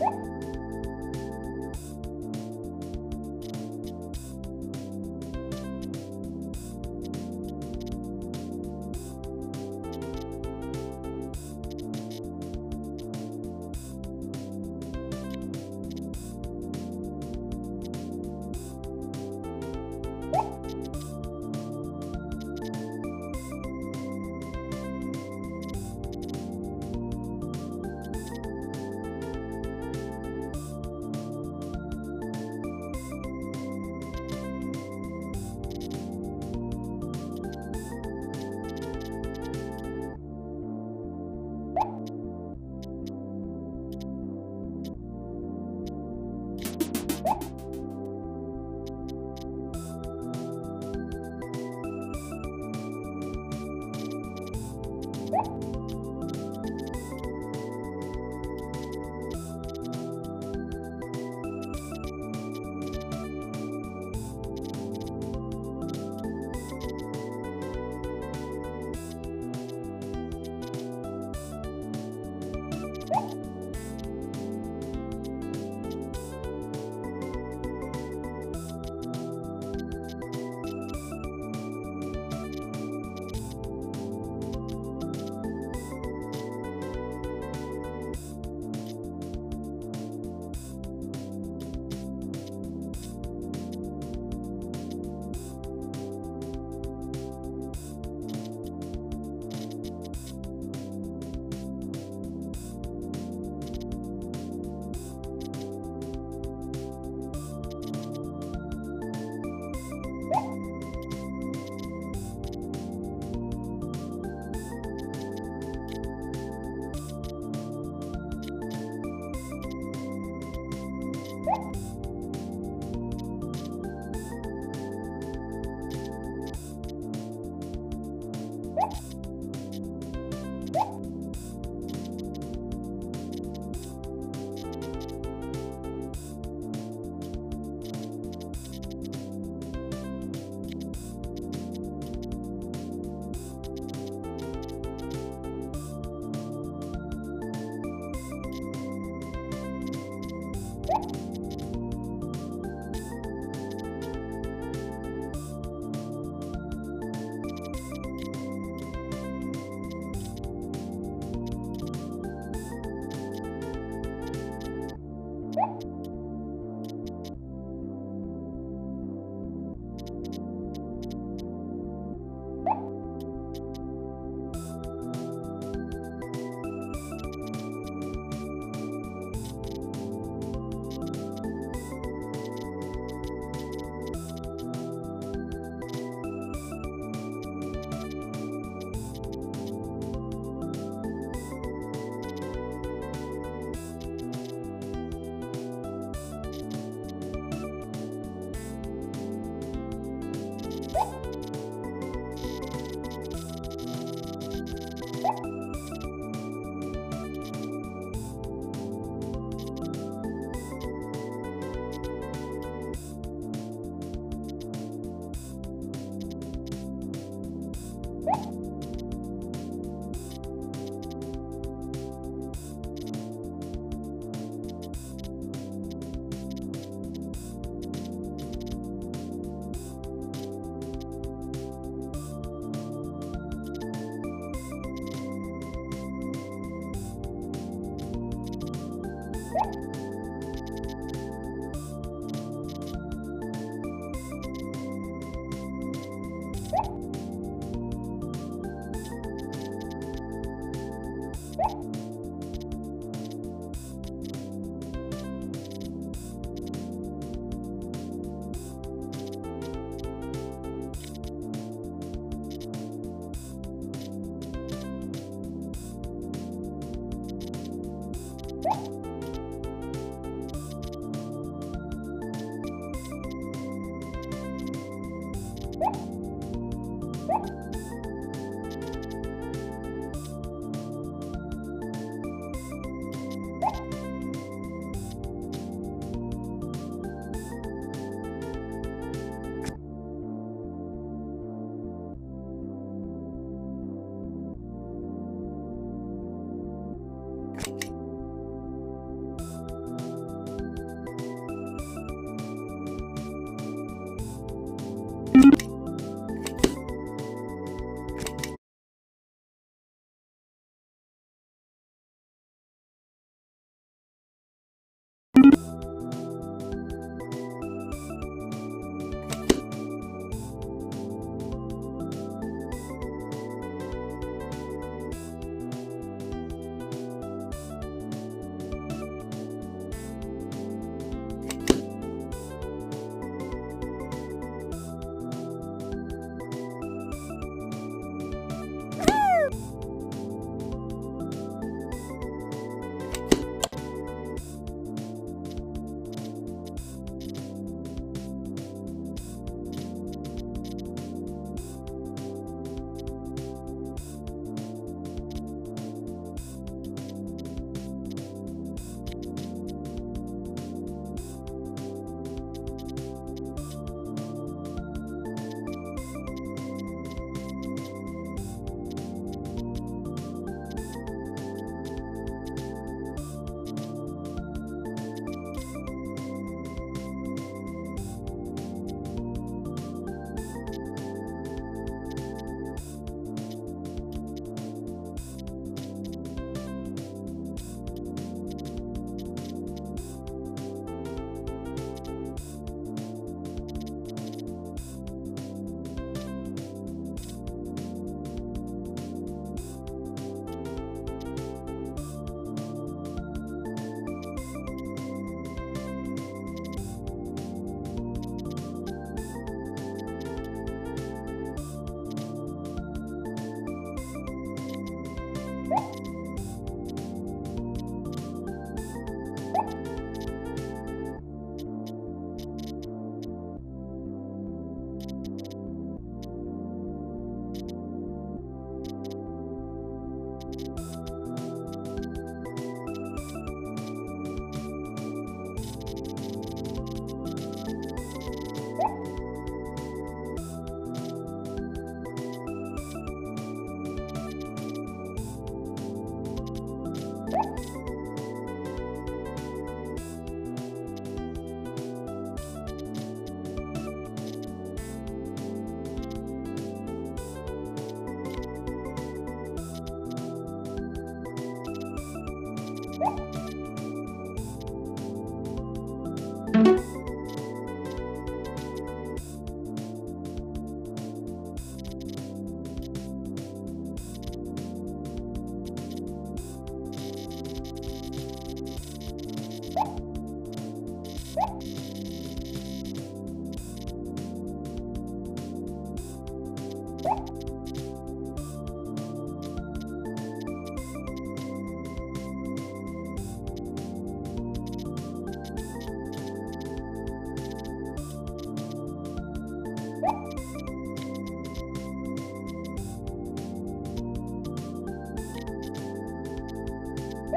you Woo! You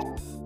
you